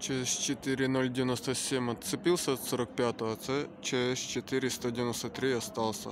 Через 4.097 отцепился от 45-го, це через 493 остался.